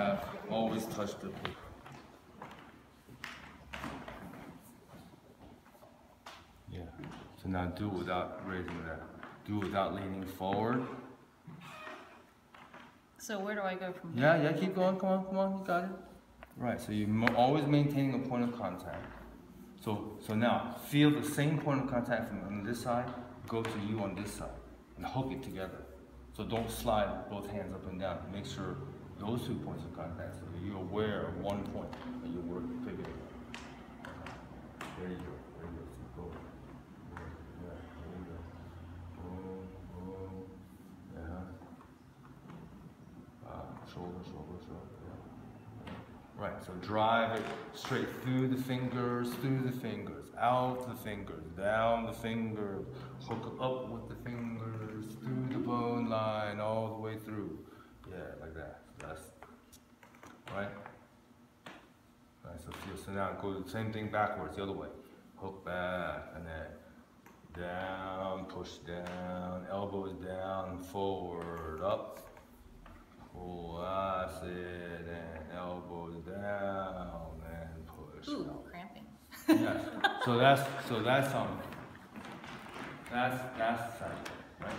calf, always touch the glute. Yeah, so now do it without raising that. Do it without leaning forward. So where do I go from here? Yeah, yeah, keep going, come on, come on, you got it. Right, so you're always maintaining a point of contact. So, so now, feel the same point of contact from on this side, go to you on this side, and hook it together. So don't slide both hands up and down. Make sure those two points of contact, so you're aware of one and that you're working, pivoting. There you go, there you go, you go. Uh, shoulder, shoulder, shoulder. Yeah. Right, so drive it straight through the fingers, through the fingers, out the fingers, down the fingers, hook up with the fingers, through the bone line, all the way through. Yeah, like that. That's right. Right, so feel. So now go the same thing backwards, the other way. Hook back and then down, push down, elbows down, forward, up. Pull acid and elbows down and push. Ooh, out. cramping. Yes. So that's so that's um that's that's cycle, right?